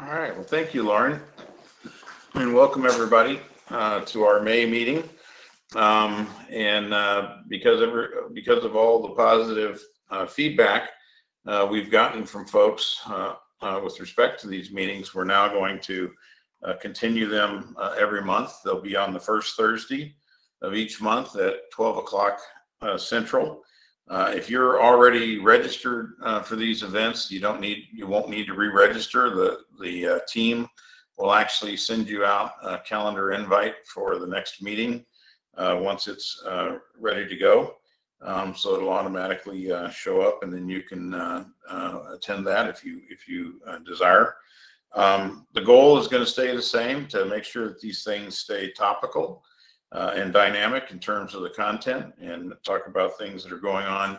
All right, well, thank you, Lauren. And welcome everybody uh, to our May meeting. Um, And uh, because of, because of all the positive uh, feedback uh, we've gotten from folks uh, uh, with respect to these meetings, we're now going to continue them every month. They'll be on the first Thursday of each month at 12 o'clock Central. Uh, If you're already registered uh, for these events, you don't need, you won't need to re-register. The, the uh, team will actually send you out a calendar invite for the next meeting uh, once it's uh, ready to go. Um, So it'll automatically uh, show up and then you can attend that if you, if you desire. Um, The goal is going to stay the same to make sure that these things stay topical uh, and dynamic in terms of the content and talk about things that are going on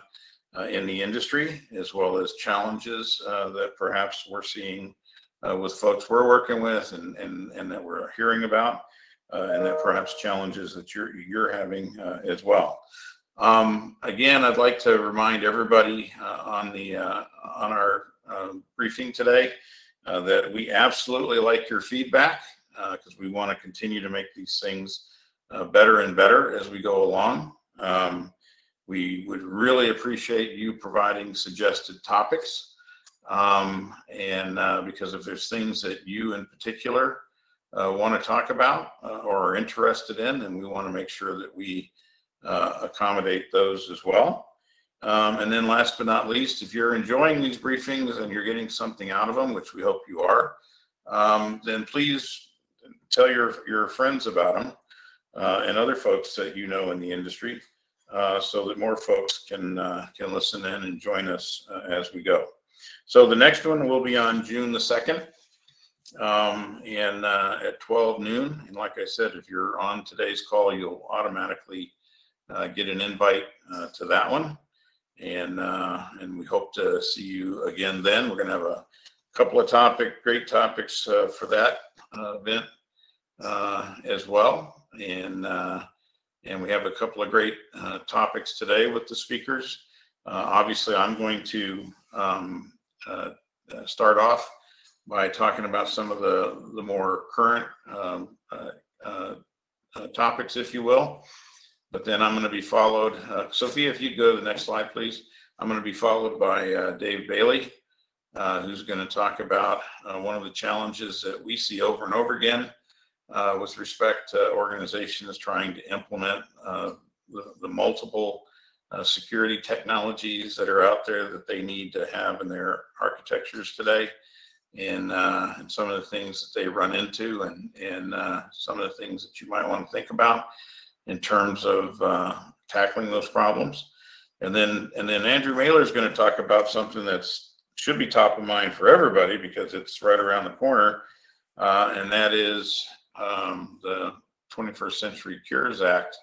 uh, in the industry as well as challenges uh, that perhaps we're seeing uh, with folks we're working with and, and, and that we're hearing about uh, and that perhaps challenges that you're, you're having uh, as well. Um, again, I'd like to remind everybody on the, on our um, briefing today that we absolutely like your feedback because we want to continue to make these things uh, better and better as we go along. Um, we would really appreciate you providing suggested topics. Um, and uh, because if there's things that you in particular uh, want to talk about uh, or are interested in, then we want to make sure that we uh, accommodate those as well. Um, and then last but not least, if you're enjoying these briefings and you're getting something out of them, which we hope you are, um, then please tell your, your friends about them uh, and other folks that you know in the industry uh, so that more folks can, uh, can listen in and join us uh, as we go. So the next one will be on June the 2nd um, and uh, at 12 noon. And like I said, if you're on today's call, you'll automatically get an invite to that one. And, and we hope to see you again then. We're going to have a couple of topic, great topics uh, for that uh, event uh, as well. And, uh, and we have a couple of great uh, topics today with the speakers. Uh, obviously, I'm going to um, uh, uh, start off by talking about some of the, the more current um, topics, if you will. But then I'm going to be followed, Sophia, if you go to the next slide, please. I'm going to be followed by Dave Bailey, uh, who's going to talk about uh, one of the challenges that we see over and over again uh, with respect to organizations trying to implement uh, the, the multiple uh, security technologies that are out there that they need to have in their architectures today. And, uh, and some of the things that they run into and, and uh, some of the things that you might want to think about in terms of uh, tackling those problems. And then, and then Andrew Mahler is going to talk about something that's should be top of mind for everybody because it's right around the corner, and that is um, the 21st Century Cures Act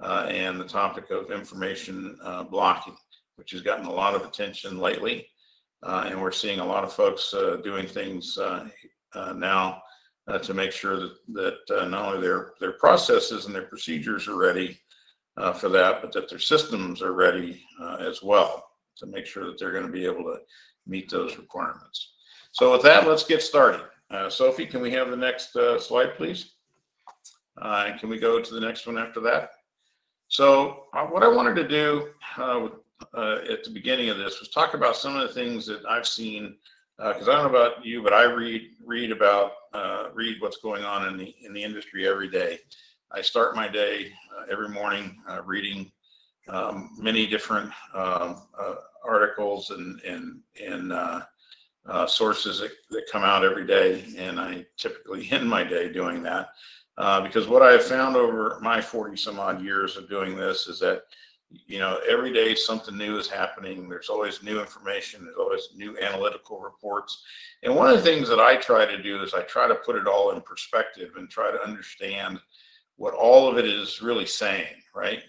uh, and the topic of information uh, blocking, which has gotten a lot of attention lately. Uh, and we're seeing a lot of folks uh, doing things uh, uh, now to make sure that, that not only their, their processes and their procedures are ready for that, but that their systems are ready as well to make sure that they're going to be able to meet those requirements. So with that, let's get started. Uh, Sophie, can we have the next uh, slide, please? Uh, can we go to the next one after that? So uh, what I wanted to do uh, uh, at the beginning of this was talk about some of the things that I've seen because I don't know about you, but I read read about read what's going on in the in the industry every day. I start my day every morning reading um, many different um, articles and and and uh, sources that, that come out every day, and I typically end my day doing that. Uh, because what I have found over my 40 some odd years of doing this is that, you know, every day something new is happening. There's always new information. There's always new analytical reports. And one of the things that I try to do is I try to put it all in perspective and try to understand what all of it is really saying, right?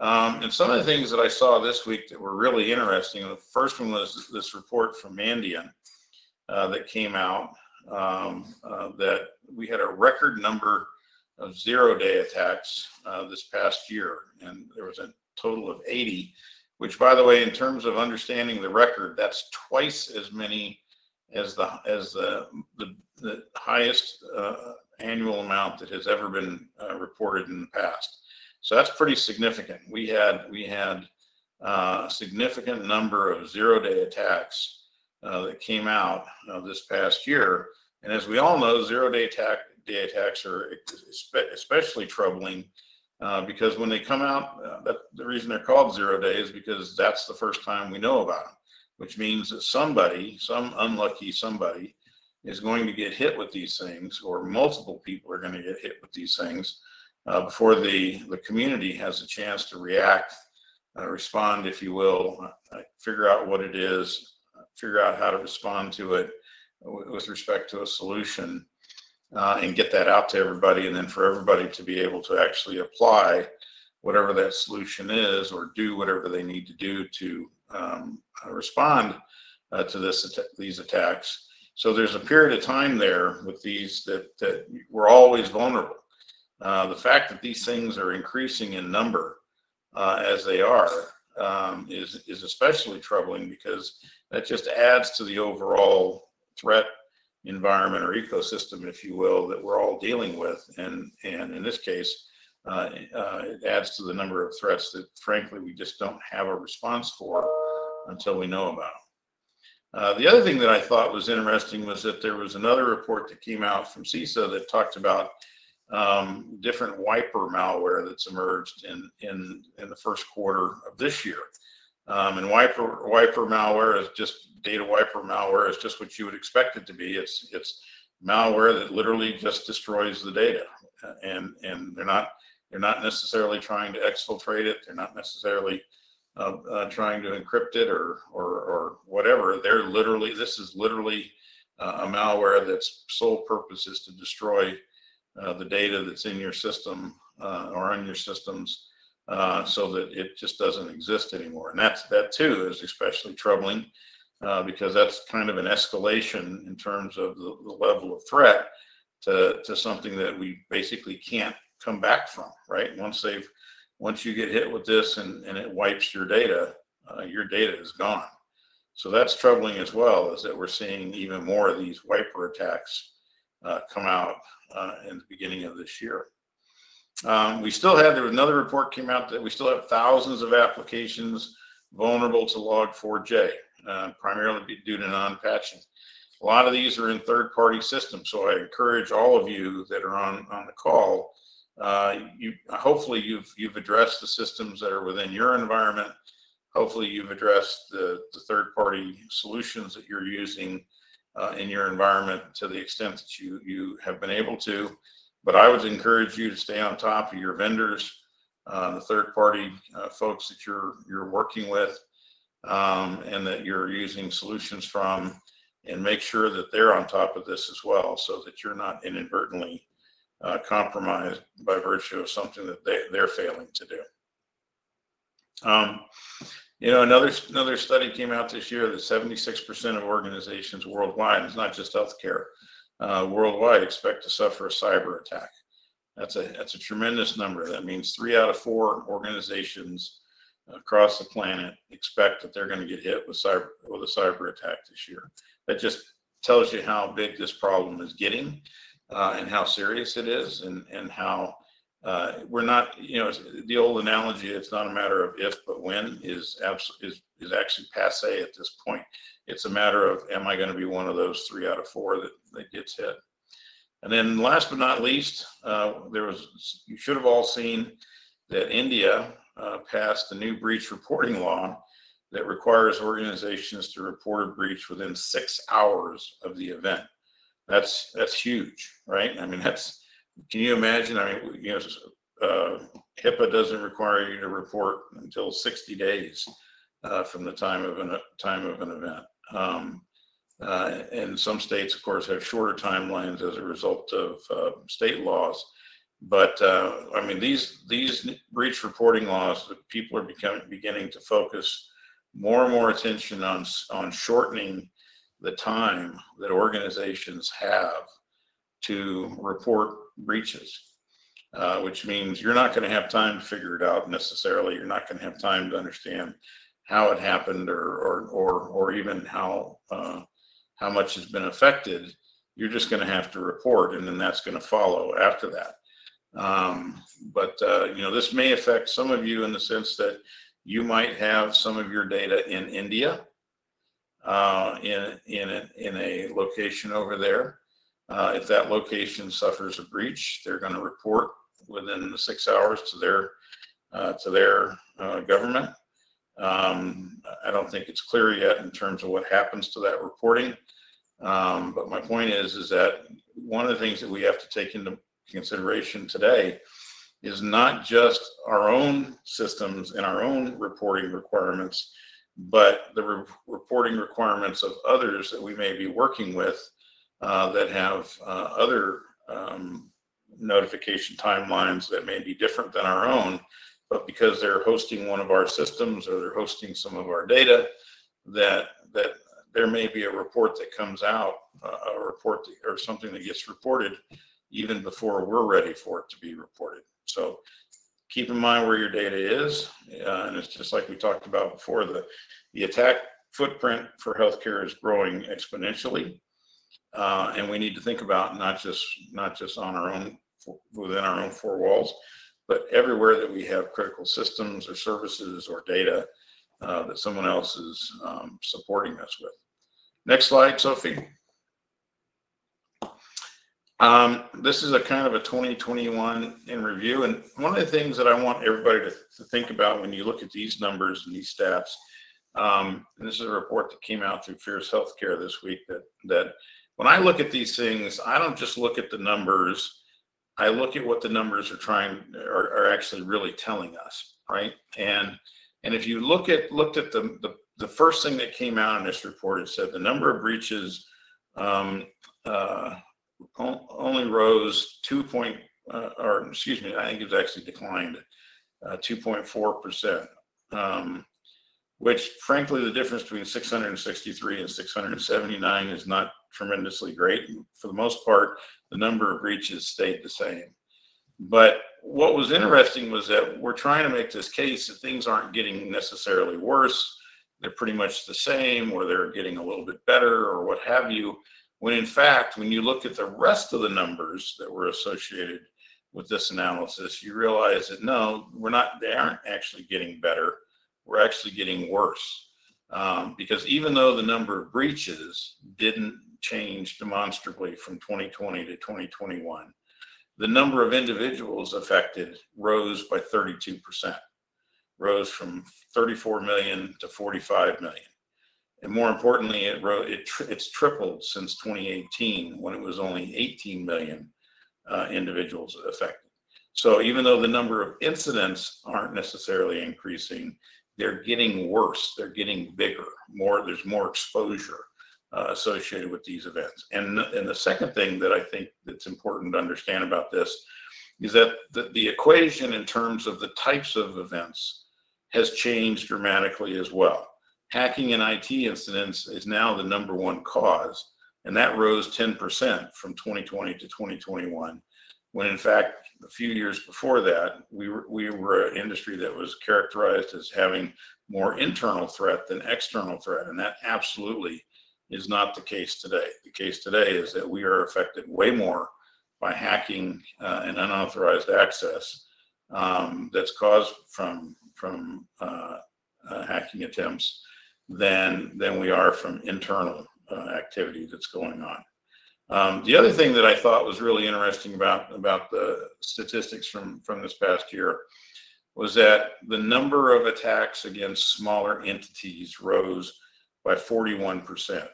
Um, and some of the things that I saw this week that were really interesting. The first one was this report from Mandiant uh, that came out um, uh, that we had a record number of zero day attacks uh, this past year, and there was a total of 80. Which, by the way, in terms of understanding the record, that's twice as many as the, as the, the, the highest uh, annual amount that has ever been uh, reported in the past. So that's pretty significant. We had, we had uh, a significant number of zero-day attacks uh, that came out uh, this past year. And as we all know, zero-day attack, day attacks are especially troubling uh, because when they come out, uh, that, the reason they're called zero day is because that's the first time we know about them, which means that somebody, some unlucky somebody, is going to get hit with these things, or multiple people are going to get hit with these things uh, before the the community has a chance to react, uh, respond, if you will, uh, figure out what it is, figure out how to respond to it with respect to a solution uh, and get that out to everybody, and then for everybody to be able to actually apply whatever that solution is or do whatever they need to do to um, uh, respond uh, to this these attacks. So there's a period of time there with these that that we're always vulnerable. Uh, the fact that these things are increasing in number uh, as they are um, is is especially troubling because that just adds to the overall threat environment or ecosystem, if you will, that we're all dealing with. And, and in this case, uh, uh, it adds to the number of threats that frankly we just don't have a response for until we know about them. Uh, the other thing that I thought was interesting was that there was another report that came out from CISA that talked about um, different wiper malware that's emerged in, in, in the first quarter of this year. Um, and wiper, wiper malware is just data wiper malware is just what you would expect it to be. It's it's malware that literally just destroys the data, and and they're not they're not necessarily trying to exfiltrate it. They're not necessarily uh, uh, trying to encrypt it or or or whatever. They're literally this is literally uh, a malware that's sole purpose is to destroy uh, the data that's in your system uh, or on your systems. Uh, so that it just doesn't exist anymore, and that's that too is especially troubling uh, because that's kind of an escalation in terms of the, the, level of threat to, to something that we basically can't come back from, right? Once they've, once you get hit with this and, and it wipes your data, uh, your data is gone. So that's troubling as well, is that we're seeing even more of these wiper attacks uh, come out uh, in the beginning of this year. Um, we still had, there was another report came out that we still have thousands of applications vulnerable to log4j uh, primarily due to non-patching. A lot of these are in third-party systems, so I encourage all of you that are on on the call. Uh, you hopefully you've you've addressed the systems that are within your environment. Hopefully you've addressed the, the third-party solutions that you're using uh, in your environment to the extent that you you have been able to. But I would encourage you to stay on top of your vendors, uh, the third-party uh, folks that you're you're working with um, and that you're using solutions from and make sure that they're on top of this as well so that you're not inadvertently uh, compromised by virtue of something that they, they're failing to do. Um, you know, another another study came out this year that 76% of organizations worldwide, it's not just healthcare, uh, worldwide expect to suffer a cyber attack. That's a that's a tremendous number. That means three out of four organizations across the planet expect that they're going to get hit with cyber with a cyber attack this year. That just tells you how big this problem is getting uh, and how serious it is and and how uh, we're not you know the old analogy it's not a matter of if but when is absolutely is, is actually passe at this point it's a matter of am i going to be one of those three out of four that, that gets hit and then last but not least uh, there was you should have all seen that india uh, passed a new breach reporting law that requires organizations to report a breach within six hours of the event. That's that's huge, right? I mean, that's can you imagine? I mean, you know, uh, HIPAA doesn't require you to report until 60 days uh, from the time of an time of an event. Um, uh, and some states, of course, have shorter timelines as a result of uh, state laws. But uh, I mean, these these breach reporting laws, people are becoming beginning to focus more and more attention on on shortening the time that organizations have to report breaches, uh, which means you're not going to have time to figure it out necessarily. You're not going to have time to understand how it happened or or or, or even how uh, how much has been affected, you're just going to have to report, and then that's going to follow after that. Um, but uh, you know, this may affect some of you in the sense that you might have some of your data in India, uh, in in a, in a location over there. Uh, if that location suffers a breach, they're going to report within the six hours to their uh, to their uh, government. Um, I don't think it's clear yet in terms of what happens to that reporting. Um, but my point is, is that one of the things that we have to take into consideration today is not just our own systems and our own reporting requirements, but the re reporting requirements of others that we may be working with uh, that have uh, other um, notification timelines that may be different than our own, but because they're hosting one of our systems or they're hosting some of our data, that that there may be a report that comes out, uh, a report that, or something that gets reported even before we're ready for it to be reported. So keep in mind where your data is, uh, and it's just like we talked about before. The the attack footprint for healthcare is growing exponentially, uh, and we need to think about not just not just on our own within our own four walls, but everywhere that we have critical systems or services or data uh, that someone else is um, supporting us with. Next slide, Sophie. Um, this is a kind of a 2021 in review. And one of the things that I want everybody to, to think about when you look at these numbers and these stats, um, and this is a report that came out through Fierce Healthcare this week that, that when I look at these things, I don't just look at the numbers. I look at what the numbers are trying are, are actually really telling us, right? And and if you look at looked at the, the the first thing that came out in this report, it said the number of breaches um, uh, only rose two point, uh, or excuse me, I think it actually declined uh, 2.4 percent. Um, which frankly, the difference between 663 and 679 is not tremendously great. For the most part, the number of breaches stayed the same. But what was interesting was that we're trying to make this case that things aren't getting necessarily worse. They're pretty much the same, or they're getting a little bit better, or what have you. When in fact, when you look at the rest of the numbers that were associated with this analysis, you realize that no, we're not, they aren't actually getting better. We're actually getting worse. Um, because even though the number of breaches didn't change demonstrably from 2020 to 2021, the number of individuals affected rose by 32%, rose from 34 million to 45 million. And more importantly, it, it it's tripled since 2018 when it was only 18 million uh, individuals affected. So even though the number of incidents aren't necessarily increasing, they're getting worse, they're getting bigger, more, there's more exposure uh, associated with these events. And, and the second thing that I think that's important to understand about this is that the, the equation in terms of the types of events has changed dramatically as well. Hacking and IT incidents is now the number one cause, and that rose 10% from 2020 to 2021, when in fact, a few years before that, we were, we were an industry that was characterized as having more internal threat than external threat, and that absolutely is not the case today. The case today is that we are affected way more by hacking uh, and unauthorized access um, that's caused from from uh, uh, hacking attempts than than we are from internal uh, activity that's going on. Um, the other thing that I thought was really interesting about about the statistics from from this past year was that the number of attacks against smaller entities rose by 41 percent.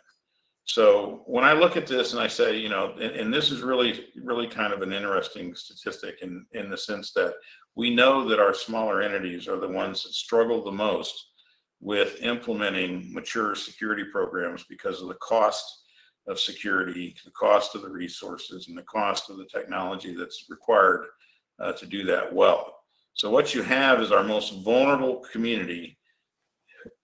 So when I look at this and I say, you know, and, and, this is really, really kind of an interesting statistic in, in the sense that we know that our smaller entities are the ones that struggle the most with implementing mature security programs because of the cost of security, the cost of the resources, and the cost of the technology that's required uh, to do that well. So what you have is our most vulnerable community.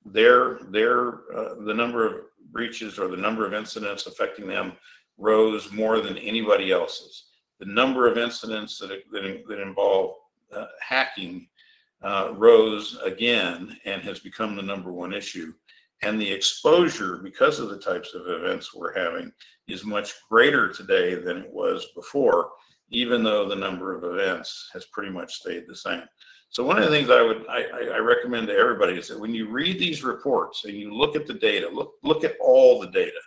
Their, their, uh, the number of breaches or the number of incidents affecting them rose more than anybody else's. The number of incidents that, that, that involve uh, hacking uh, rose again and has become the number one issue. And the exposure, because of the types of events we're having, is much greater today than it was before, even though the number of events has pretty much stayed the same. So one of the things I would I, I recommend to everybody is that when you read these reports and you look at the data, look look at all the data,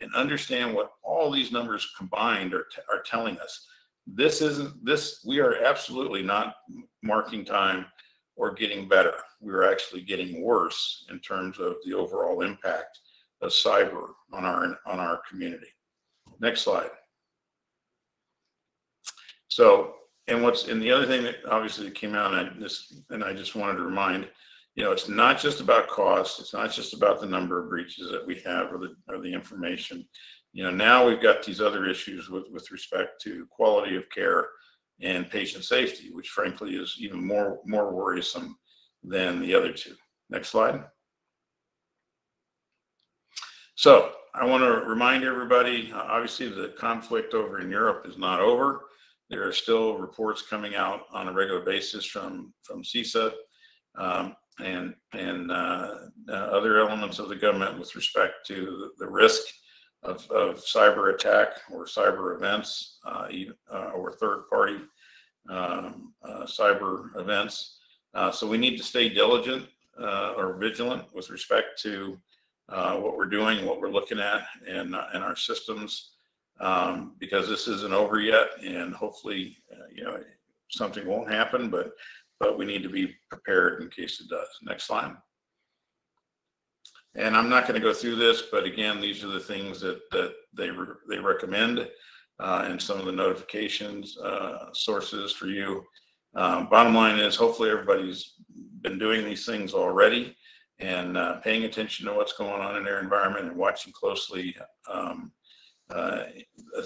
and understand what all these numbers combined are are telling us. This isn't this. We are absolutely not marking time or getting better. We're actually getting worse in terms of the overall impact of cyber on our on our community. Next slide. So and what's and the other thing that obviously came out and I, this and I just wanted to remind, you know, it's not just about cost. It's not just about the number of breaches that we have or the or the information. You know, now we've got these other issues with with respect to quality of care and patient safety, which frankly is even more more worrisome than the other two. Next slide. So I want to remind everybody, obviously the conflict over in Europe is not over. There are still reports coming out on a regular basis from from CISA um, and and uh, uh, other elements of the government with respect to the, risk of, of cyber attack or cyber events uh, uh, or third party um, uh, cyber events. So we need to stay diligent or vigilant with respect to what we're doing, what we're looking at, and and our systems um, because this isn't over yet, and hopefully, uh, you know, something won't happen, but but we need to be prepared in case it does. Next slide. And I'm not going to go through this, but again, these are the things that that they re they recommend, uh, and some of the notifications uh, sources for you. Um, bottom line is, hopefully, everybody's been doing these things already and uh, paying attention to what's going on in their environment and watching closely um, uh,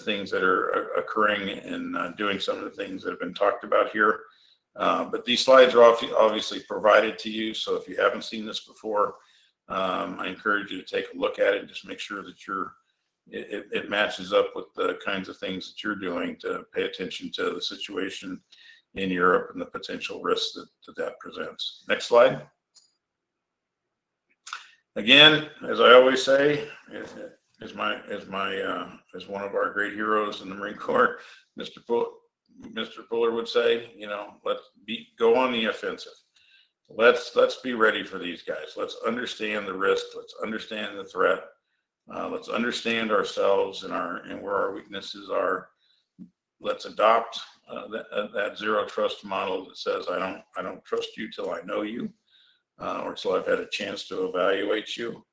things that are occurring and uh, doing some of the things that have been talked about here. Uh, but these slides are obviously provided to you. So if you haven't seen this before, um, I encourage you to take a look at it just make sure that you're it, it, matches up with the kinds of things that you're doing to pay attention to the situation in Europe and the potential risks that that, that presents. Next slide. Again, as I always say, as my as my uh, as one of our great heroes in the Marine Corps, Mr. Pull, Mr. Puller would say, you know, let's be go on the offensive. Let's let's be ready for these guys. Let's understand the risk. Let's understand the threat. Uh, let's understand ourselves and our and where our weaknesses are. Let's adopt uh, that, uh, that zero trust model that says I don't I don't trust you till I know you, uh, or till I've had a chance to evaluate you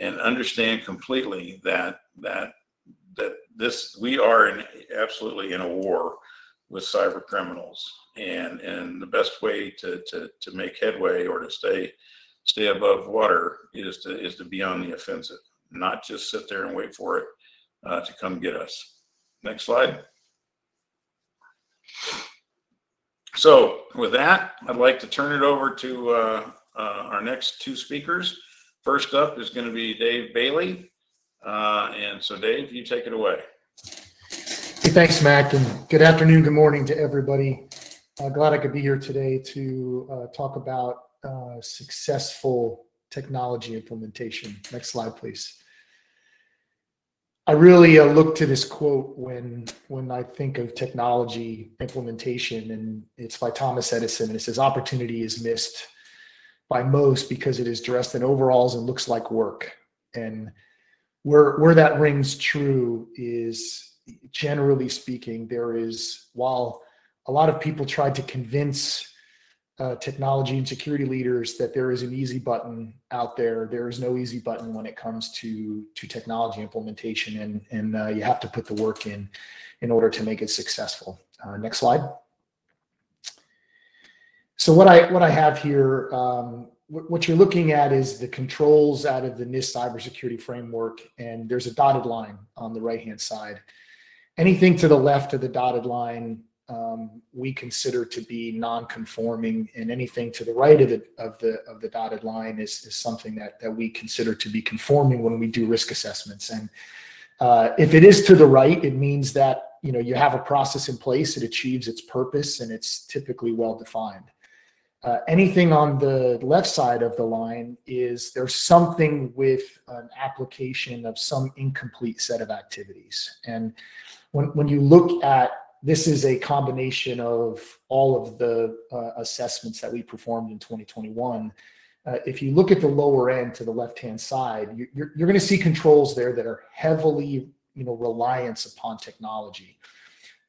and understand completely that that that this we are in absolutely in a war with cyber criminals. And and the best way to to to make headway or to stay stay above water is to is to be on the offensive not just sit there and wait for it uh, to come get us. Next slide. So with that i'd like to turn it over to uh, uh, our next two speakers First up is going to be Dave Bailey. Uh, and so, Dave, you take it away. Hey, thanks, Mac, and good afternoon, good morning to everybody. Uh, glad I could be here today to uh, talk about uh, successful technology implementation. Next slide, please. I really uh, look to this quote when when I think of technology implementation, and it's by Thomas Edison, and it says, "Opportunity is missed by most because it is dressed in overalls and looks like work. And where where that rings true is generally speaking, there is while a lot of people tried to convince uh, technology and security leaders that there is an easy button out there. There is no easy button when it comes to to technology implementation, and and uh, you have to put the work in in order to make it successful. Uh, next slide. So what I what I have here, um, what you're looking at is the controls out of the NIST cybersecurity framework, and there's a dotted line on the right hand side. Anything to the left of the dotted line um, we consider to be non-conforming, and anything to the right of the of the of the dotted line is, is something that that we consider to be conforming when we do risk assessments. And uh, if it is to the right, it means that you know you have a process in place, it achieves its purpose, and it's typically well defined. Uh, anything on the left side of the line is there's something with an application of some incomplete set of activities. And when, when you look at this is a combination of all of the uh, assessments that we performed in 2021. Uh, if you look at the lower end to the left-hand side, you, you're, you're going to see controls there that are heavily, you know, reliance upon technology.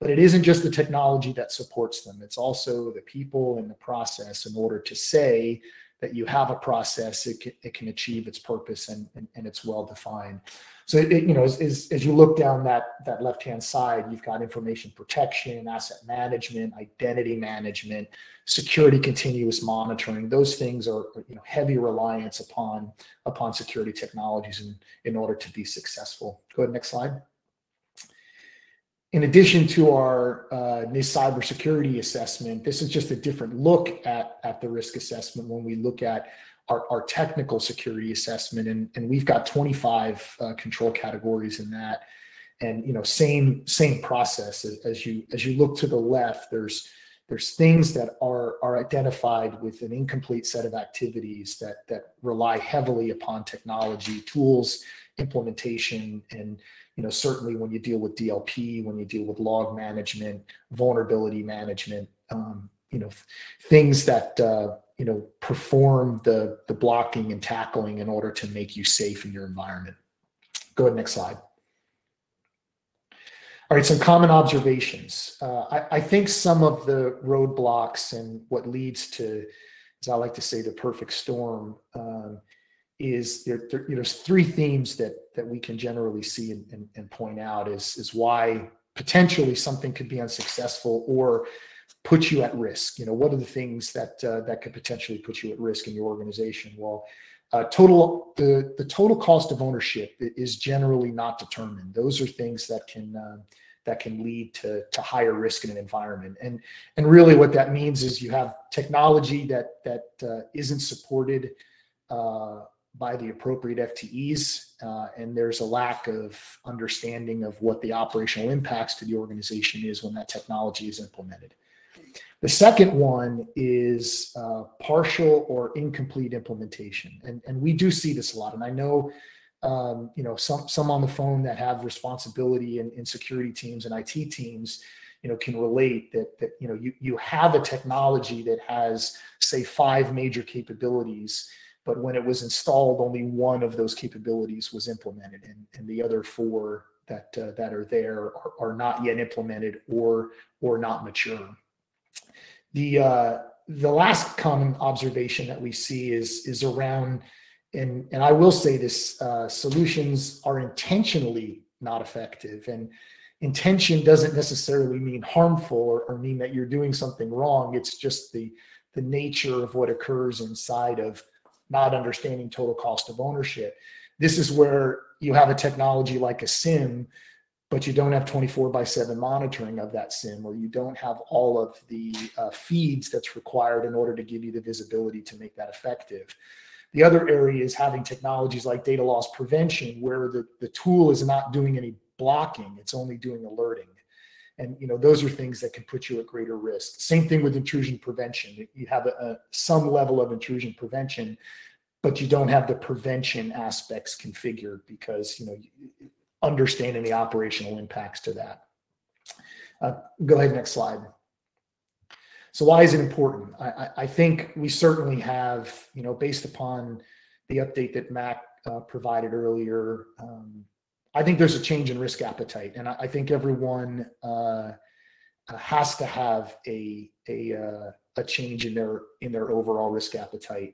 But it isn't just the technology that supports them. It's also the people and the process in order to say that you have a process, it can, it can achieve its purpose and, and, and it's well defined. So it, you know, as, as, as, you look down that that left hand side, you've got information protection, asset management, identity management, security continuous monitoring. Those things are you know heavy reliance upon upon security technologies in, in order to be successful. Go ahead, next slide in addition to our uh, NIST cybersecurity assessment, this is just a different look at, at the risk assessment when we look at our, our technical security assessment. And, and we've got 25 uh, control categories in that. And you know, same same process as, as you as you look to the left, there's there's things that are are identified with an incomplete set of activities that that rely heavily upon technology tools implementation and you know, certainly when you deal with DLP, when you deal with log management, vulnerability management, um, you know, things that, uh, you know, perform the, the blocking and tackling in order to make you safe in your environment. Go ahead, next slide. All right, some common observations. Uh, I, I, think some of the roadblocks and what leads to, as I like to say, the perfect storm um, is there, there you know, there's three themes that that we can generally see and, and, and point out is is why potentially something could be unsuccessful or put you at risk. You know, what are the things that uh, that could potentially put you at risk in your organization? Well, uh, total the the total cost of ownership is generally not determined. Those are things that can uh, that can lead to to higher risk in an environment. And and really, what that means is you have technology that that uh, not supported uh, by the appropriate FTEs, uh, and there's a lack of understanding of what the operational impacts to the organization is when that technology is implemented. The second one is uh, partial or incomplete implementation, and and we do see this a lot. And I know, um, you know, some some on the phone that have responsibility in, in security teams and IT teams, you know, can relate that that you know you you have a technology that has say five major capabilities but when it was installed, only one of those capabilities was implemented, and, and the other four that uh, that are there are, are, not yet implemented or or not mature. The uh, the last common observation that we see is is around, and and I will say this: uh, solutions are intentionally not effective, and intention doesn't necessarily mean harmful or, or mean that you're doing something wrong. It's just the the nature of what occurs inside of not understanding total cost of ownership. This is where you have a technology like a SIEM, but you don't have 24 by 7 monitoring of that SIEM, or you don't have all of the uh, feeds that's required in order to give you the visibility to make that effective. The other area is having technologies like data loss prevention, where the, the tool is not doing any blocking, it's only doing alerting and you know those are things that can put you at greater risk. Same thing with intrusion prevention. You have a, a, some level of intrusion prevention but you don't have the prevention aspects configured because you know understanding the operational impacts to that. Uh, go ahead next slide. So why is it important? I, I, think we certainly have you know based upon the update that mac uh, provided earlier um, I think there's a change in risk appetite, and I, I think everyone uh, has to have a a uh, a change in their in their overall risk appetite.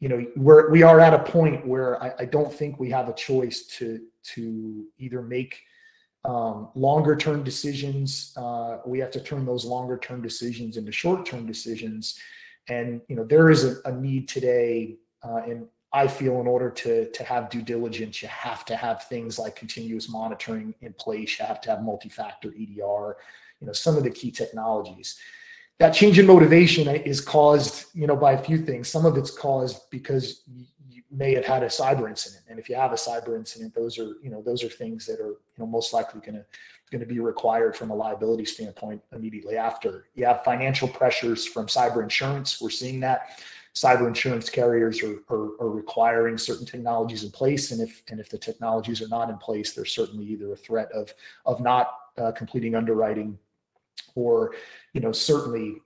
You know, we're we are at a point where I, I don't think we have a choice to to either make um, longer term decisions. Uh, we have to turn those longer term decisions into short term decisions, and you know there is a, a need today uh, in I feel in order to, to have due diligence, you have to have things like continuous monitoring in place. You have to have multi-factor EDR, you know, some of the key technologies. That change in motivation is caused, you know, by a few things. Some of it's caused because you may have had a cyber incident. And if you have a cyber incident, those are, you know, those are things that are, you know, most likely going to be required from a liability standpoint immediately after. You have financial pressures from cyber insurance. We're seeing that cyber insurance carriers are, are, are, requiring certain technologies in place, and if and if the technologies are not in place, there's certainly either a threat of of not uh, completing underwriting, or you know certainly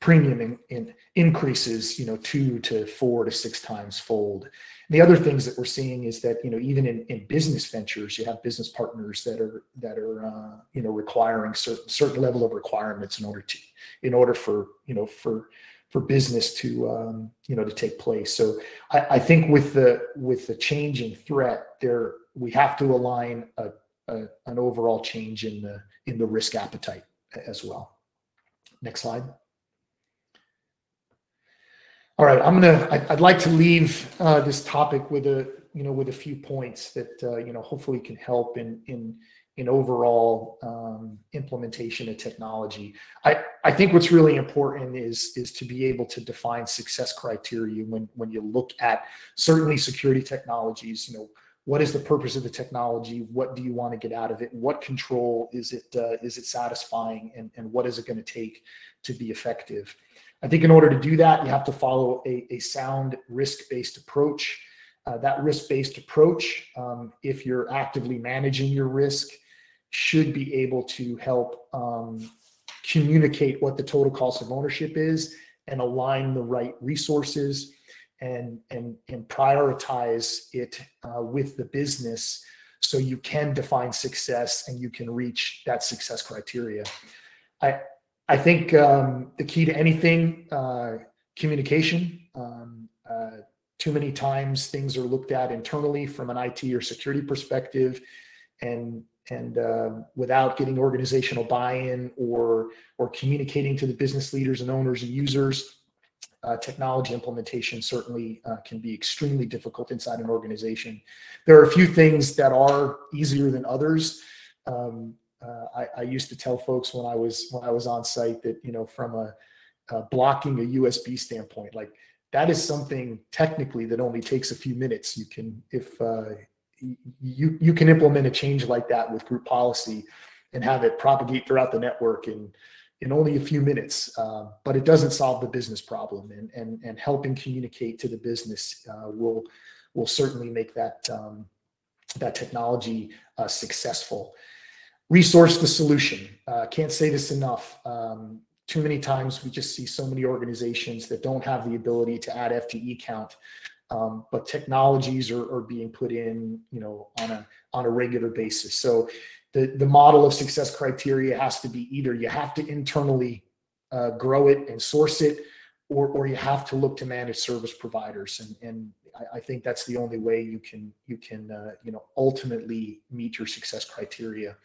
premium in, in increases you know two to four to six times fold. And the other things that we're seeing is that you know even in, in business ventures, you have business partners that are that are uh, you know requiring certain certain level of requirements in order to in order for you know for for business to um, you know to take place. So I, I, think with the with the changing threat, there we have to align a, a, an overall change in the in the risk appetite as well. Next slide. All right, I'm gonna. I'd, I'd like to leave uh, this topic with a you know with a few points that uh, you know hopefully can help in in in overall um, implementation of technology. I, I think what's really important is is to be able to define success criteria when when you look at certainly security technologies. You know, what is the purpose of the technology? What do you want to get out of it? What control is it uh, is it satisfying, and and what is it going to take to be effective? I think in order to do that, you have to follow a, a sound risk based approach. Uh, that risk based approach, um, if you're actively managing your risk, should be able to help um, communicate what the total cost of ownership is and align the right resources and and and prioritize it uh, with the business so you can define success and you can reach that success criteria. I i think um, the key to anything uh, communication um, uh, too many times things are looked at internally from an it or security perspective and and uh, without getting organizational buy-in or or communicating to the business leaders and owners and users uh, technology implementation certainly uh, can be extremely difficult inside an organization. There are a few things that are easier than others. Um, uh, I, I, used to tell folks when i was when i was on site that you know from a, a blocking a usb standpoint like that is something technically that only takes a few minutes. You can if uh, you you can implement a change like that with group policy and have it propagate throughout the network in in only a few minutes. Uh, but it doesn't solve the business problem, and and and helping communicate to the business uh, will will certainly make that um, that technology uh, successful. Resource the solution. Uh, can't say this enough. Um, too many times we just see so many organizations that don't have the ability to add FTE count um, but technologies are, are being put in, you know, on a on a regular basis. So the the model of success criteria has to be either you have to internally uh, grow it and source it, or or you have to look to manage service providers, and and I, think that's the only way you can you can uh, you know ultimately meet your success criteria.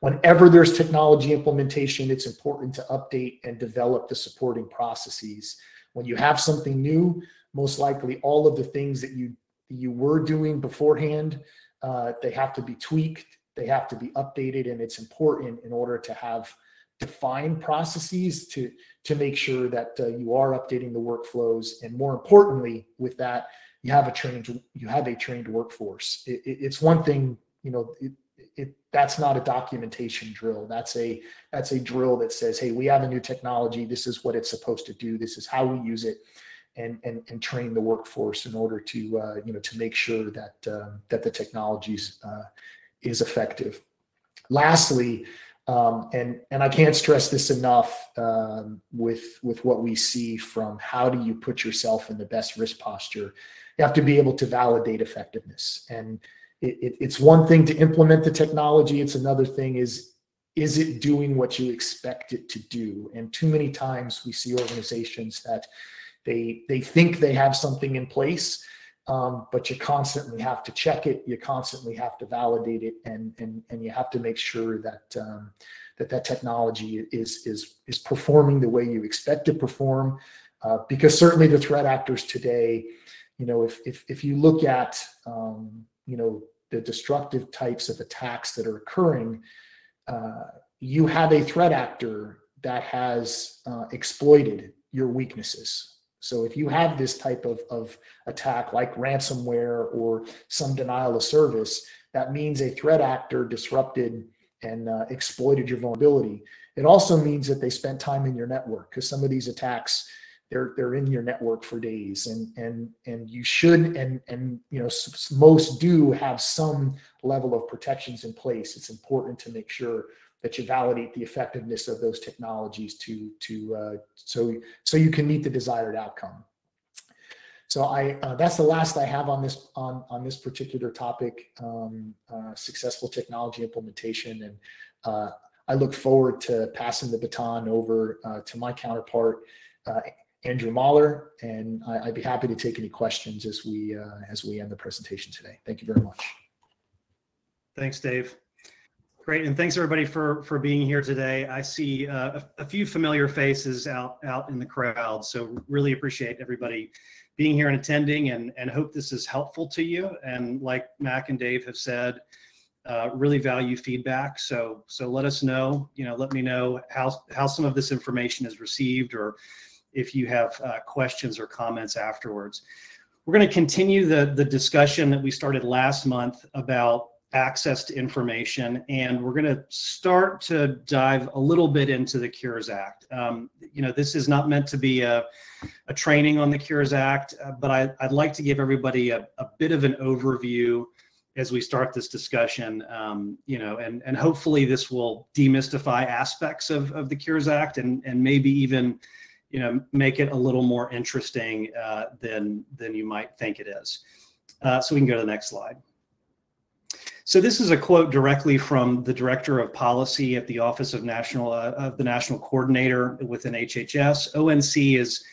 Whenever there's technology implementation, it's important to update and develop the supporting processes. When you have something new, most likely all of the things that you you were doing beforehand uh, they have to be tweaked they have to be updated and it's important in order to have defined processes to to make sure that uh, you are updating the workflows and more importantly with that you have a trained you have a trained workforce it, it, it's one thing you know it, it, that's not a documentation drill that's a that's a drill that says hey we have a new technology this is what it's supposed to do this is how we use it and, and, and train the workforce in order to uh, you know to make sure that uh, that the technologies uh, is effective. Lastly, um, and and I can't stress this enough um, with with what we see from how do you put yourself in the best risk posture. You have to be able to validate effectiveness, and it, it, it's one thing to implement the technology. It's another thing is is it doing what you expect it to do? And too many times we see organizations that they they think they have something in place, um, but you constantly have to check it. You constantly have to validate it, and and and you have to make sure that um, that that technology is is is performing the way you expect to perform. Uh, because certainly the threat actors today, you know, if if if you look at um, you know the destructive types of attacks that are occurring, uh, you have a threat actor that has uh, exploited your weaknesses So if you have this type of, of attack like ransomware or some denial of service, that means a threat actor disrupted and uh, exploited your vulnerability. It also means that they spent time in your network because some of these attacks they're they're in your network for days and and and you should and and you know most do have some level of protections in place. It's important to make sure that you validate the effectiveness of those technologies to to uh, so so you can meet the desired outcome. So i uh, that's the last i have on this on on this particular topic um, uh, successful technology implementation. And uh, i look forward to passing the baton over uh, to my counterpart uh, Andrew Mahler, and I, would be happy to take any questions as we uh, as we end the presentation today. Thank you very much. Thanks, Dave. Great, and thanks everybody for for being here today. I see uh, a, a, few familiar faces out out in the crowd, so really appreciate everybody being here and attending, and and hope this is helpful to you. And like Mac and Dave have said, uh, really value feedback. So so let us know. You know, let me know how how some of this information is received or if you have uh, questions or comments afterwards. We're going to continue the, the discussion that we started last month about access to information, and we're going to start to dive a little bit into the Cures Act. Um, you know, this is not meant to be a, a training on the Cures Act, uh, but I, would like to give everybody a, a, bit of an overview as we start this discussion, um, you know, and, and hopefully this will demystify aspects of, of the Cures Act and, and maybe even you know make it a little more interesting uh, than than you might think it is. Uh, so we can go to the next slide. So this is a quote directly from the director of policy at the Office of National uh, of the National Coordinator within HHS. ONC is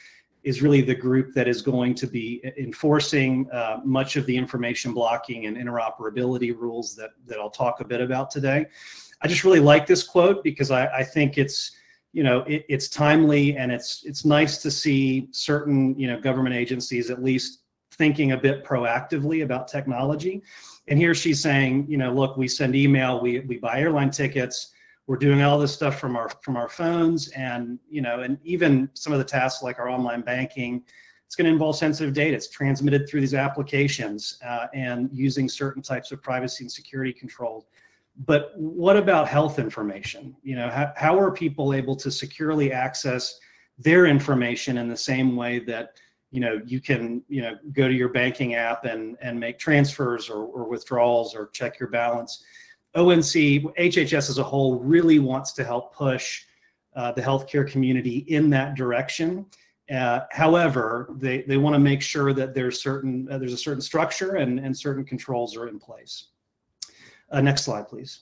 is really the group that is going to be enforcing uh, much of the information blocking and interoperability rules that that I'll talk a bit about today. I just really like this quote because I, I think it's you know it, it's timely and it's it's nice to see certain you know government agencies at least thinking a bit proactively about technology. And here she's saying you know look we send email we we buy airline tickets we're doing all this stuff from our from our phones. And you know and even some of the tasks like our online banking it's going to involve sensitive data. It's transmitted through these applications uh, and using certain types of privacy and security controls but what about health information? You know, how, how are people able to securely access their information in the same way that you know you can you know go to your banking app and and make transfers or, or withdrawals or check your balance? Onc hhs as a whole really wants to help push uh, the healthcare community in that direction. Uh, however they they want to make sure that there's certain uh, there's a certain structure and and certain controls are in place uh, next slide, please.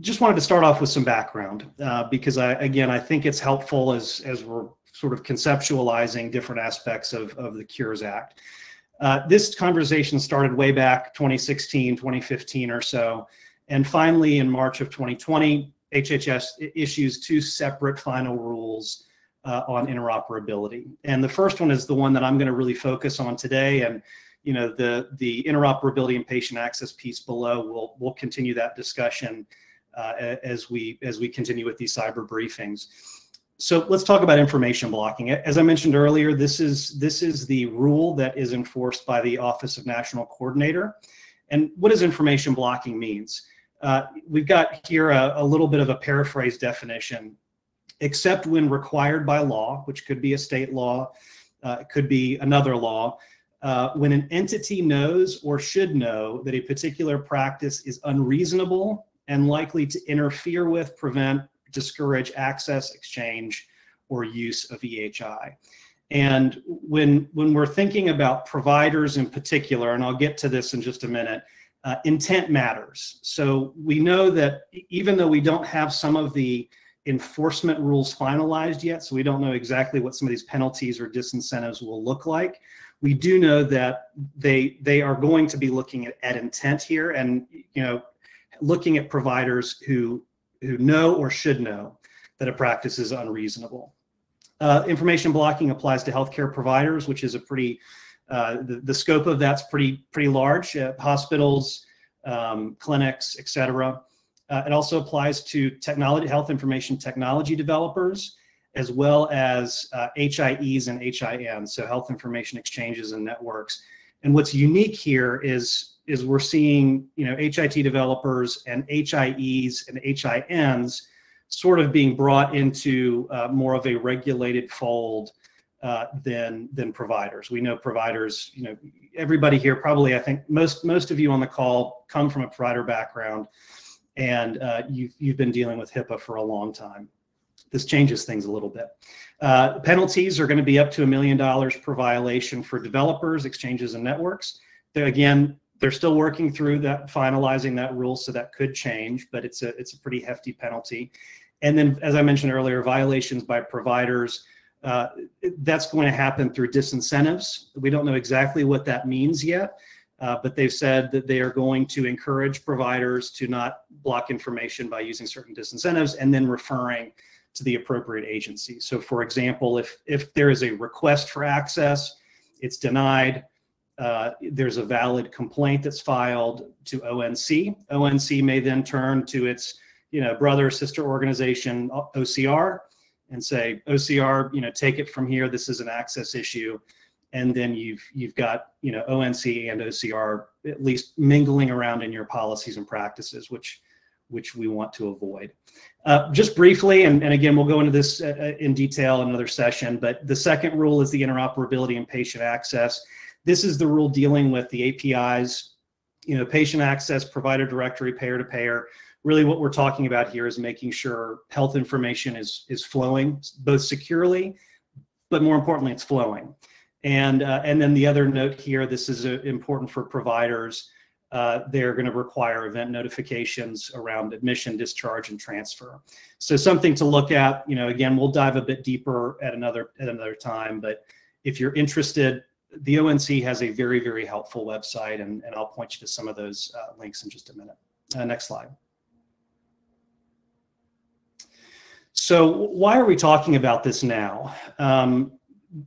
Just wanted to start off with some background uh, because I, again, I think it's helpful as, as we're sort of conceptualizing different aspects of, of the Cures Act. Uh, this conversation started way back 2016, 2015 or so. And finally, in March of 2020, HHS issues two separate final rules uh, on interoperability. And the first one is the one that I'm going to really focus on today. And you know, the, the interoperability and patient access piece below, we'll, we'll continue that discussion uh, as, we, as we continue with these cyber briefings. So let's talk about information blocking. As I mentioned earlier, this is, this is the rule that is enforced by the Office of National Coordinator. And what does information blocking means? Uh, we've got here a, a little bit of a paraphrase definition, except when required by law, which could be a state law, uh, could be another law, uh, when an entity knows or should know that a particular practice is unreasonable and likely to interfere with, prevent, discourage access, exchange, or use of EHI. And when, when we're thinking about providers in particular, and I'll get to this in just a minute, uh, intent matters. So we know that even though we don't have some of the enforcement rules finalized yet, so we don't know exactly what some of these penalties or disincentives will look like, we do know that they they are going to be looking at, at intent here and you know looking at providers who who know or should know that a practice is unreasonable. Uh, information blocking applies to healthcare providers, which is a pretty uh, the, the scope of that's pretty pretty large. Uh, hospitals, um, clinics, etc. Uh, it also applies to technology, health information technology developers, as well as uh, HIEs and HINs, so health information exchanges and networks. And what's unique here is is we're seeing you know HIT developers and HIEs and HINs sort of being brought into uh, more of a regulated fold uh, than than providers. We know providers. You know, everybody here probably. I think most most of you on the call come from a provider background, and uh, you've you've been dealing with HIPAA for a long time. This changes things a little bit. Uh, penalties are going to be up to a million dollars per violation for developers, exchanges, and networks. They're, again, they're still working through that, finalizing that rule, so that could change, but it's a it's a pretty hefty penalty. And then, as I mentioned earlier, violations by providers. Uh, that's going to happen through disincentives. We don't know exactly what that means yet, uh, but they've said that they are going to encourage providers to not block information by using certain disincentives and then referring to the appropriate agency. So, for example, if if there is a request for access, it's denied uh, there's a valid complaint that's filed to ONC. ONC may then turn to its, you know, brother sister organization OCR and say, OCR, you know, take it from here. This is an access issue, and then you've you've got you know ONC and OCR at least mingling around in your policies and practices, which which we want to avoid. Uh, just briefly, and, and again, we'll go into this uh, uh in detail in another session, but the second rule is the interoperability and patient access. This is the rule dealing with the APIs, you know, patient access, provider directory, payer to payer. Really what we're talking about here is making sure health information is, is flowing both securely, but more importantly, it's flowing. And, uh, and then the other note here, this is uh, important for providers. Uh, they're going to require event notifications around admission, discharge, and transfer. So something to look at. You know, again, we'll dive a bit deeper at another at another time. But if you're interested, the ONC has a very, very helpful website, and, and I'll point you to some of those uh, links in just a minute. Uh, next slide. So why are we talking about this now? Um,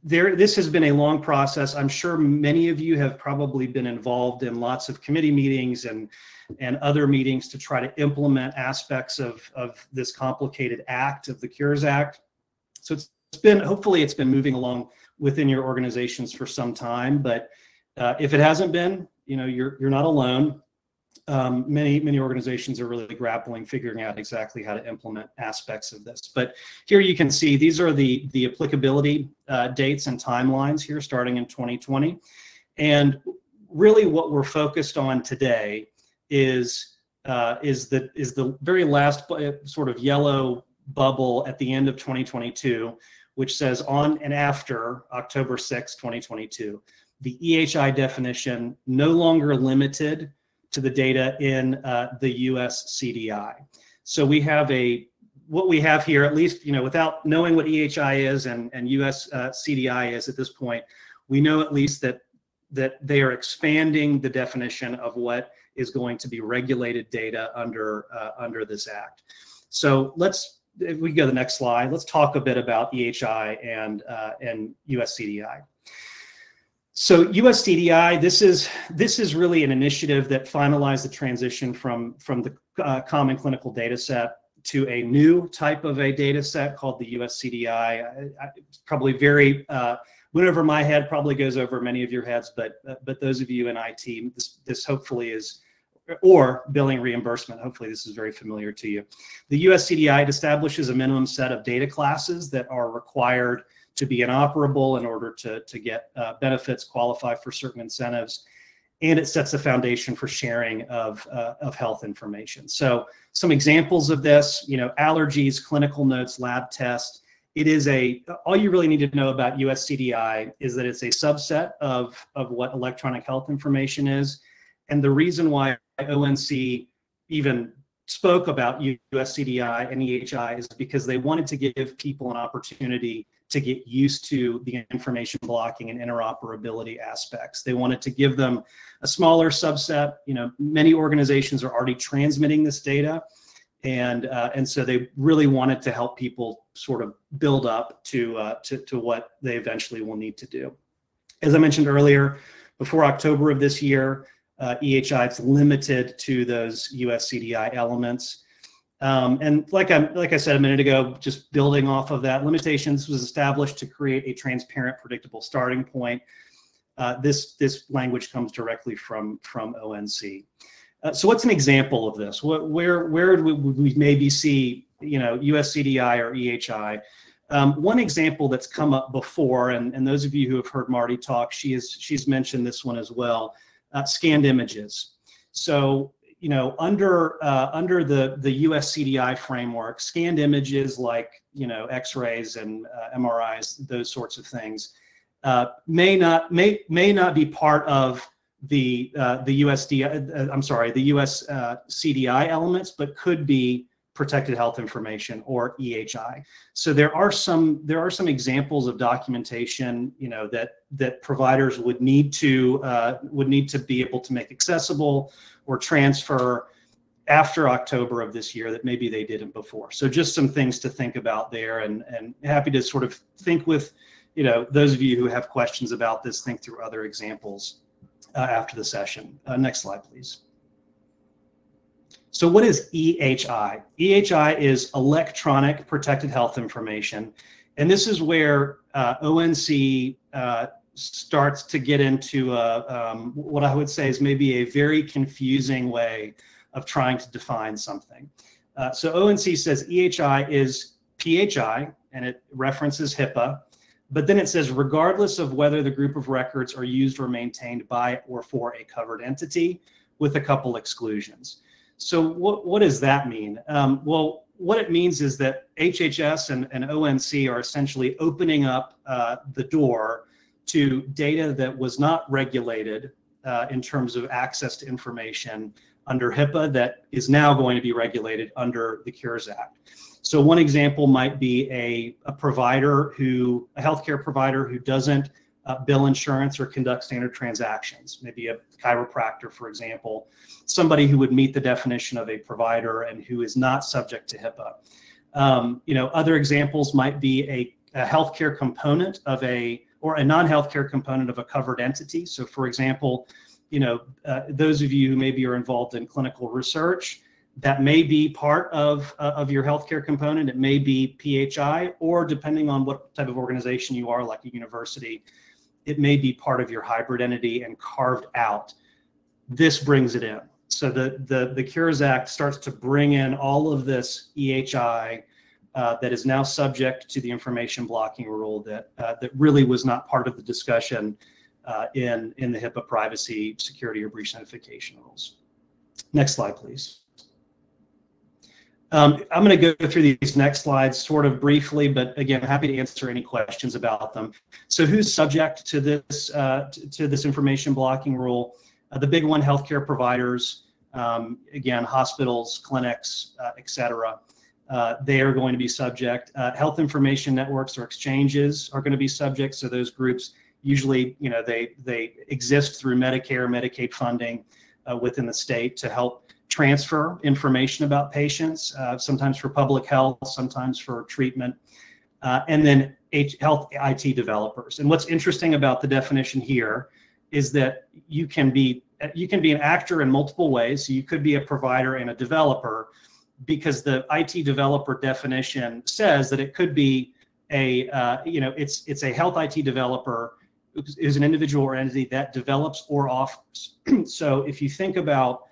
there, this has been a long process. I'm sure many of you have probably been involved in lots of committee meetings and, and other meetings to try to implement aspects of, of this complicated act of the Cures Act. So it's been, hopefully it's been moving along within your organizations for some time. But uh, if it hasn't been, you know, you're you're not alone. Um, many many organizations are really grappling, figuring out exactly how to implement aspects of this. But here you can see these are the the applicability uh, dates and timelines here, starting in 2020, and really what we're focused on today is uh, is the is the very last sort of yellow bubble at the end of 2022 which says on and after October 6, 2022. The EHI definition no longer limited to the data in uh, the US CDI. So we have a what we have here, at least you know, without knowing what EHI is and, and US uh, CDI is at this point, we know at least that that they are expanding the definition of what is going to be regulated data under uh, under this act. So let's if we go to the next slide, let's talk a bit about EHI and uh, and USCDI. So USCDI, this is this is really an initiative that finalized the transition from from the uh, common clinical data set to a new type of a data set called the USCDI. I, I, probably very uh, went over my head, probably goes over many of your heads, but uh, but those of you in IT, this this hopefully is or billing reimbursement. Hopefully this is very familiar to you. The USCDI establishes a minimum set of data classes that are required to be inoperable in order to, to get uh, benefits, qualify for certain incentives, and it sets the foundation for sharing of, uh, of health information. So some examples of this, you know, allergies, clinical notes, lab tests. It is a, all you really need to know about USCDI is that it's a subset of, of what electronic health information is. And the reason why ONC even spoke about USCDI and EHI is because they wanted to give people an opportunity to get used to the information blocking and interoperability aspects. They wanted to give them a smaller subset. You know, many organizations are already transmitting this data, and uh, and so they really wanted to help people sort of build up to uh, to to what they eventually will need to do. As I mentioned earlier, before October of this year, uh, EHI, it's limited to those US CDI elements. Um, and like I like I said a minute ago, just building off of that, limitations was established to create a transparent, predictable starting point. Uh, this this language comes directly from from ONC. Uh, so what's an example of this? What, where where would we, we maybe see you know USCDI or EHI? Um, one example that's come up before, and, and those of you who have heard Marty talk, she is she's mentioned this one as well. Uh, scanned images. So you know under uh, under the the US CDI framework, scanned images like you know X-rays and uh, MRIs, those sorts of things, uh, may not may may not be part of the uh, the USD. Uh, I'm sorry, the US CDI elements, but could be protected health information or EHI. So there are some there are some examples of documentation, you know, that that providers would need to uh, would need to be able to make accessible or transfer after October of this year that maybe they didn't before. So just some things to think about there, and and happy to sort of think with, you know, those of you who have questions about this, think through other examples uh, after the session. Uh, next slide, please. So what is EHI? EHI is electronic protected health information. And this is where uh, ONC uh, starts to get into a, um, what I would say is maybe a very confusing way of trying to define something. Uh, so ONC says EHI is PHI, and it references HIPAA, but then it says regardless of whether the group of records are used or maintained by or for a covered entity, with a couple exclusions. So what, what does that mean? Um, well, what it means is that HHS and, and ONC are essentially opening up uh, the door to data that was not regulated uh, in terms of access to information under HIPAA that is now going to be regulated under the Cures Act. So one example might be a, a provider who, a healthcare provider who doesn't uh, bill insurance or conduct standard transactions, maybe a chiropractor, for example, somebody who would meet the definition of a provider and who is not subject to HIPAA. Um, you know, other examples might be a, a healthcare component of a or a non-healthcare component of a covered entity. So, for example, you know, uh, those of you who maybe are involved in clinical research, that may be part of uh, of your healthcare component. It may be PHI, or depending on what type of organization you are, like a university, it may be part of your hybrid entity and carved out. This brings it in. So the, the, the Cures Act starts to bring in all of this EHI uh, that is now subject to the information blocking rule that, uh, that really was not part of the discussion uh, in, in the HIPAA privacy, security, or breach notification rules. Next slide, please. Um, I'm going to go through these next slides sort of briefly, but again, happy to answer any questions about them. So who's subject to this, uh, to, this information blocking rule? Uh, the big one, healthcare providers, um, again, hospitals, clinics, uh, et cetera. Uh, they are going to be subject. Uh, health information networks or exchanges are going to be subject. So those groups usually, you know, they, they exist through Medicare, Medicaid funding uh, within the state to help transfer information about patients, uh, sometimes for public health, sometimes for treatment, uh, and then H- health IT developers. And what's interesting about the definition here is that you can be you can be an actor in multiple ways. So you could be a provider and a developer, because the IT developer definition says that it could be a uh, you know it's it's a health IT developer is an individual or entity that develops or offers. so if you think about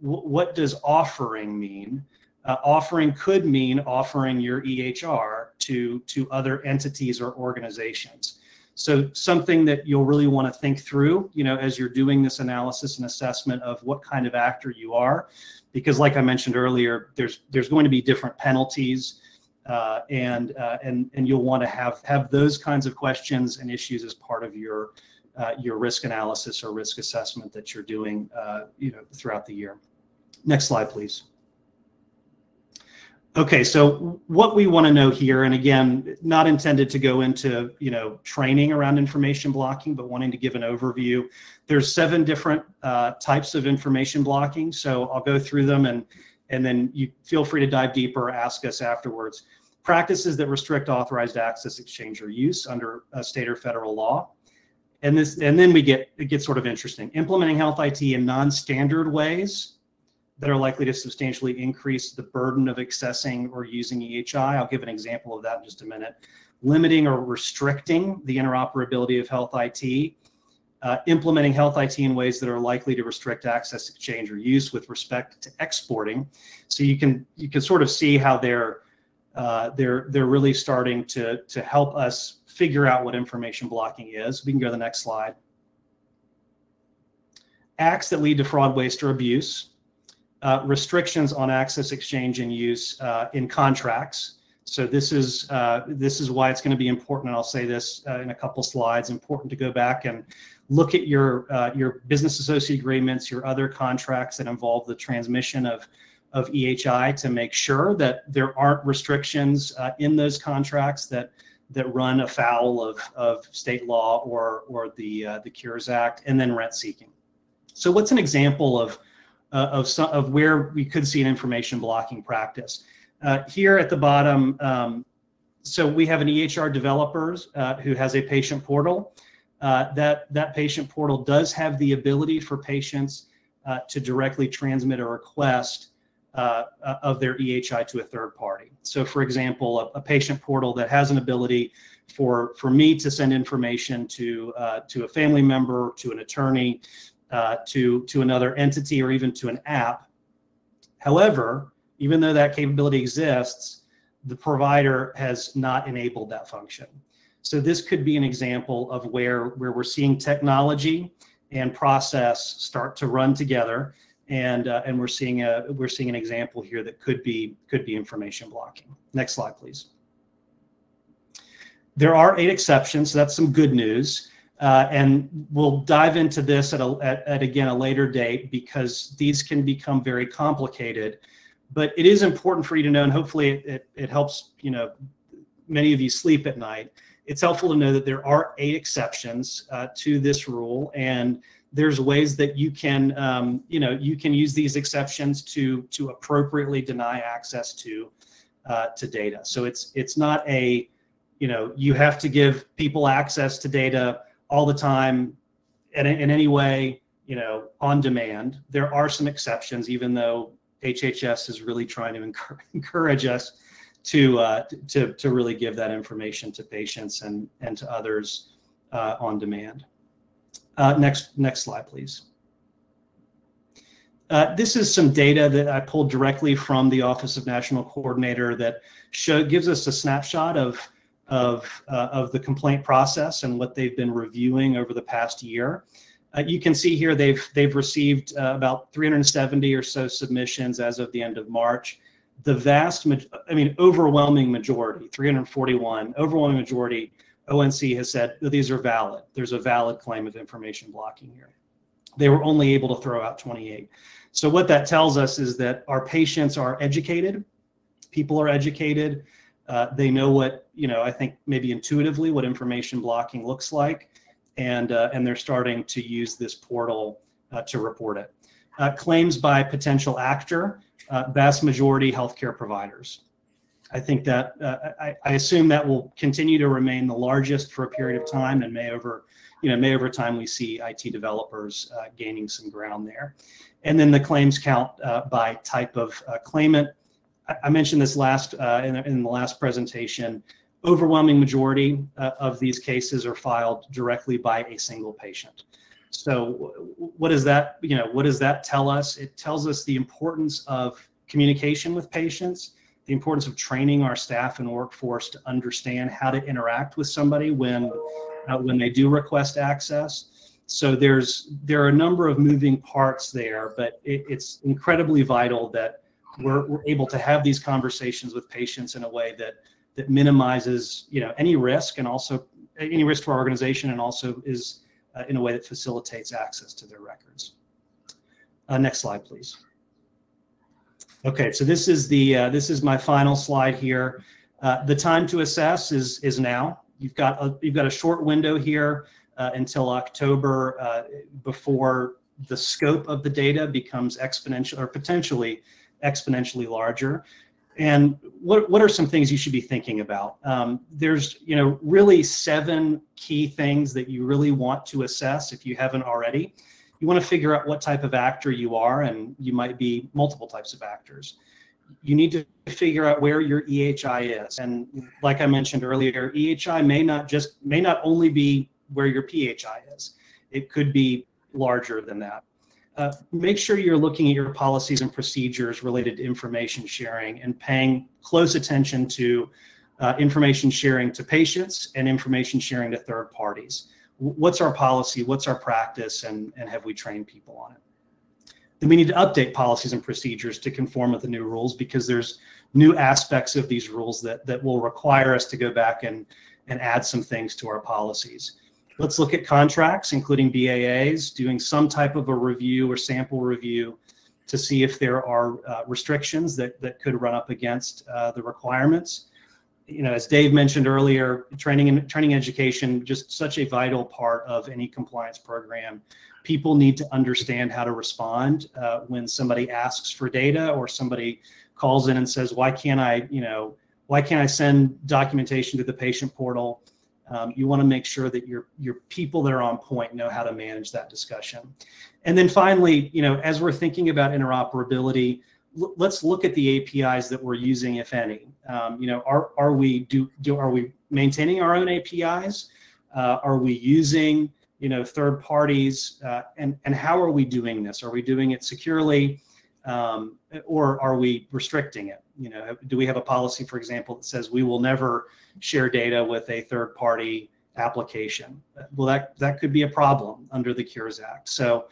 what does offering mean? Uh, offering could mean offering your EHR to, to other entities or organizations. So something that you'll really want to think through, you know, as you're doing this analysis and assessment of what kind of actor you are, because like I mentioned earlier, there's there's going to be different penalties, uh, and uh, and and you'll want to have have those kinds of questions and issues as part of your uh, your risk analysis or risk assessment that you're doing, uh, you know, throughout the year. Next slide, please. Okay, so what we want to know here, and again, not intended to go into you know training around information blocking, but wanting to give an overview. There's seven different uh, types of information blocking, so I'll go through them, and and then you feel free to dive deeper, ask us afterwards. Practices that restrict authorized access, exchange, or use under a state or federal law and this and then we get it gets sort of interesting implementing health IT in non-standard ways that are likely to substantially increase the burden of accessing or using EHI. I'll give an example of that in just a minute. Limiting or restricting the interoperability of health IT, uh, implementing health IT in ways that are likely to restrict access, exchange, or use with respect to exporting. So you can you can sort of see how they're uh, they're they're really starting to to help us figure out what information blocking is. We can go to the next slide. Acts that lead to fraud, waste, or abuse. Uh, restrictions on access, exchange, and use uh, in contracts. So this is uh, this is why it's going to be important, and I'll say this uh, in a couple slides. Important to go back and look at your uh, your business associate agreements, your other contracts that involve the transmission of of EHI to make sure that there aren't restrictions uh, in those contracts that that run afoul of, of state law or or the uh, the Cures Act, and then rent seeking. So, what's an example of uh, of some of where we could see an information blocking practice? Uh, here at the bottom, um, so we have an EHR developers uh, who has a patient portal. Uh, that that patient portal does have the ability for patients uh, to directly transmit a request uh, of their EHI to a third party. So, for example, a, a, patient portal that has an ability for for me to send information to uh, to a family member, to an attorney, uh, to to another entity, or even to an app. However, even though that capability exists, the provider has not enabled that function. So this could be an example of where where we're seeing technology and process start to run together and uh, and we're seeing a we're seeing an example here that could be could be information blocking. Next slide, please. There are eight exceptions, so that's some good news. Uh, and we'll dive into this at, a, at, at, again a later date because these can become very complicated. But it is important for you to know, and hopefully it, it, it helps you know many of you sleep at night. It's helpful to know that there are eight exceptions uh, to this rule, and there's ways that you can um, you know you can use these exceptions to to appropriately deny access to uh, to data. So it's it's not a you know you have to give people access to data all the time in, in any way you know on demand. There are some exceptions even though hhs is really trying to encourage, us to uh, to to really give that information to patients and and to others uh, on demand uh, next, next slide, please. Uh, this is some data that I pulled directly from the Office of National Coordinator that show, gives us a snapshot of, of, uh, of the complaint process and what they've been reviewing over the past year. Uh, you can see here they've, they've received uh, about 370 or so submissions as of the end of March. The vast, I mean, overwhelming majority, 341, overwhelming majority ONC has said that these are valid. There's a valid claim of information blocking here. They were only able to throw out 28. So what that tells us is that our patients are educated, people are educated, uh, they know what you know. I think maybe intuitively what information blocking looks like, and uh, and they're starting to use this portal uh, to report it. Uh, claims by potential actor, uh, vast majority healthcare providers. I think that uh, I, I, assume that will continue to remain the largest for a period of time, and may over, you know, may over time we see IT developers uh, gaining some ground there. And then the claims count uh, by type of uh, claimant. I, I, mentioned this last uh, in, in, the last presentation. Overwhelming majority uh, of these cases are filed directly by a single patient. So, what does that, you know, what does that tell us? It tells us the importance of communication with patients the importance of training our staff and workforce to understand how to interact with somebody when uh, when they do request access. So there's there are a number of moving parts there, but it, it's incredibly vital that we're, we're able to have these conversations with patients in a way that that minimizes you know any risk and also any risk to our organization and also is uh, in a way that facilitates access to their records. Uh, next slide, please. Okay, so this is the uh, this is my final slide here. Uh, the time to assess is is now. You've got a, you've got a short window here uh, until October uh, before the scope of the data becomes exponential or potentially exponentially larger. And what what are some things you should be thinking about? Um, there's you know really seven key things that you really want to assess if you haven't already. You want to figure out what type of actor you are, and you might be multiple types of actors. You need to figure out where your EHI is, and like I mentioned earlier, EHI may not just may not only be where your PHI is. It could be larger than that. Uh, make sure you're looking at your policies and procedures related to information sharing and paying close attention to uh, information sharing to patients and information sharing to third parties. What's our policy? What's our practice? And, and have we trained people on it? Then we need to update policies and procedures to conform with the new rules because there's new aspects of these rules that, that will require us to go back and, and add some things to our policies. Let's look at contracts, including BAAs, doing some type of a review or sample review to see if there are uh, restrictions that, that could run up against uh, the requirements you know, as Dave mentioned earlier, training and training education, just such a vital part of any compliance program. People need to understand how to respond uh, when somebody asks for data or somebody calls in and says, why can't I, you know, why can't I send documentation to the patient portal? Um, you want to make sure that your your people that are on point know how to manage that discussion. And then finally, you know, as we're thinking about interoperability, let's look at the APIs that we're using, if any. Um, you know, are are we do do are we maintaining our own APIs? Uh, are we using you know third parties? Uh, and and how are we doing this? Are we doing it securely, um, or are we restricting it? You know, do we have a policy, for example, that says we will never share data with a third party application? Well, that that could be a problem under the Cures Act. So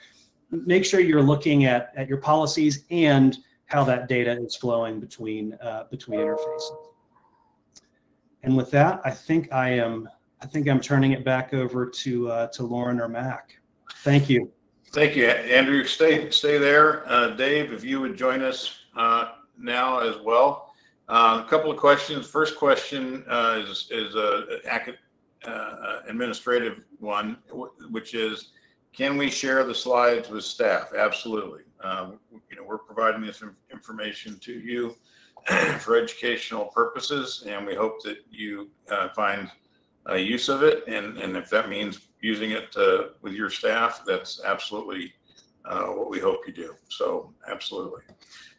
make sure you're looking at at your policies and how that data is flowing between uh, between interfaces. And with that, I think I am I think I'm turning it back over to uh, to Lauren or Mac. Thank you. Thank you, Andrew. Stay stay there, uh, Dave. If you would join us uh, now as well. Uh, a couple of questions. First question uh, is is a, administrative one, which is, can we share the slides with staff? Absolutely. Um, you know, we're providing this information to you for educational purposes, and we hope that you uh, find uh, use of it. And, and if that means using it uh, with your staff, that's absolutely uh, what we hope you do. So, absolutely.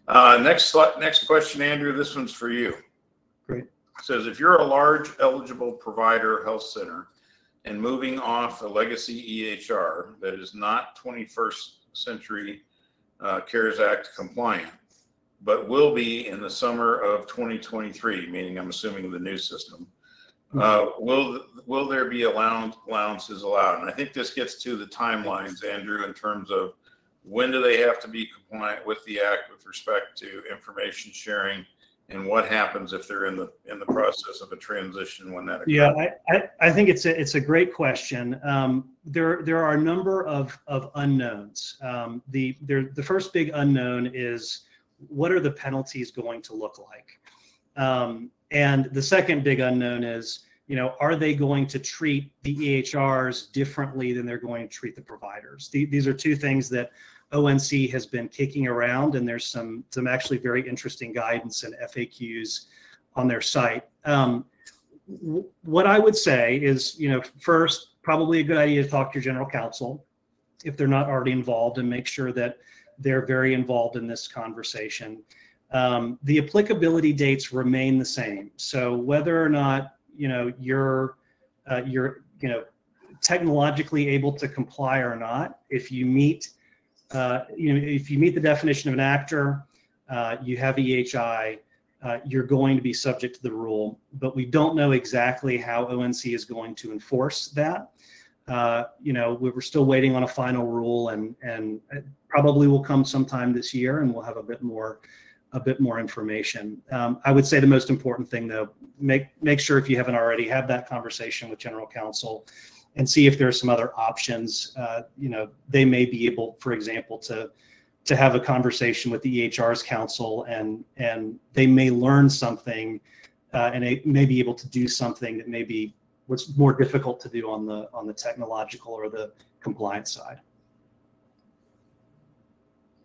Uh, next, next question, Andrew. This one's for you. Great. It says if you're a large eligible provider health center and moving off a legacy EHR that is not 21st century uh, Cures Act compliant, but will be in the summer of 2023, meaning I'm assuming the new system. Uh, will will there be allowance, allowances allowed? And I think this gets to the timelines, Andrew, in terms of when do they have to be compliant with the act with respect to information sharing and what happens if they're in the in the process of a transition when that occurs? Yeah, I, I, I think it's a it's a great question. Um, there there are a number of of unknowns. Um, the there, the first big unknown is what are the penalties going to look like, um, and the second big unknown is you know are they going to treat the EHRs differently than they're going to treat the providers? The, these are two things that ONC has been kicking around, and there's some some actually very interesting guidance and FAQs on their site. Um, what I would say is, you know, first, probably a good idea to talk to your general counsel if they're not already involved, and make sure that they're very involved in this conversation. Um, the applicability dates remain the same. So whether or not you know you're uh, you're you know technologically able to comply or not, if you meet uh, you know, if you meet the definition of an actor, uh, you have EHI, uh, you're going to be subject to the rule, but we don't know exactly how ONC is going to enforce that. Uh, you know, we're still waiting on a final rule, and and probably will come sometime this year, and we'll have a bit more a bit more information. Um, I would say the most important thing, though, make make sure if you haven't already, have that conversation with general counsel and see if there are some other options. Uh, you know, they may be able, for example, to to have a conversation with the EHR's counsel, and and they may learn something, uh, and they may be able to do something that may be what's more difficult to do on the on the technological or the compliance side.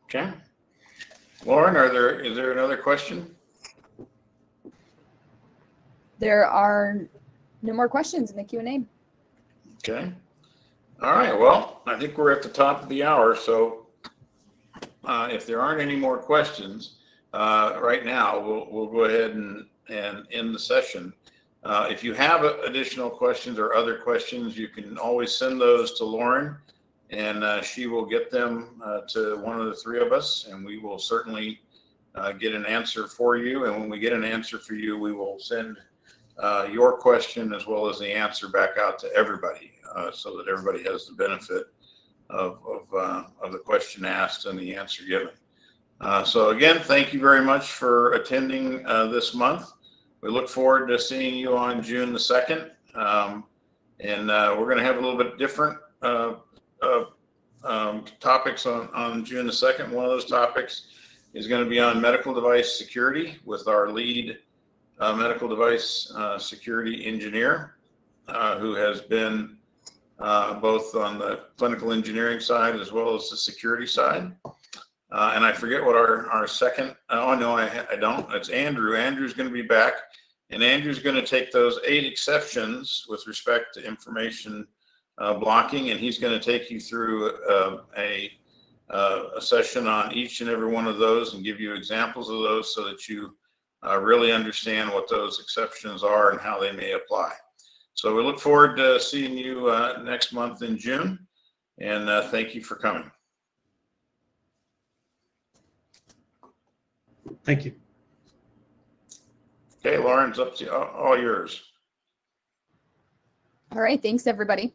Okay, Lauren, are there is there another question? There are no more questions in the Q and A. Okay. All right, well, I think we're at the top of the hour, so uh, if there aren't any more questions, uh, right now, we'll, we'll go ahead and, and end the session. Uh, If you have additional questions or other questions, you can always send those to Lauren, and uh, she will get them uh, to one of the three of us, and we will certainly uh, get an answer for you. And when we get an answer for you, we will send uh, your question as well as the answer back out to everybody, uh, so that everybody has the benefit of, of, uh, of the question asked and the answer given. Uh, so again, thank you very much for attending uh, this month. We look forward to seeing you on June the 2nd. Um, and we're going to have a little bit different um, topics on, on June the 2nd. One of those topics is going to be on medical device security with our lead medical device uh, security engineer, uh, who has been uh, both on the clinical engineering side as well as the security side. Uh, and I forget what our, our second, oh, no, I, I don't. It's Andrew. Andrew's going to be back. And Andrew's going to take those eight exceptions with respect to information uh, blocking, and he's going to take you through uh, a, a session on each and every one of those and give you examples of those so that you uh, really understand what those exceptions are and how they may apply. So we look forward to seeing you uh, next month in June, and uh, thank you for coming. Thank you. Okay, Lauren, it's up to all all yours. All right. Thanks, everybody.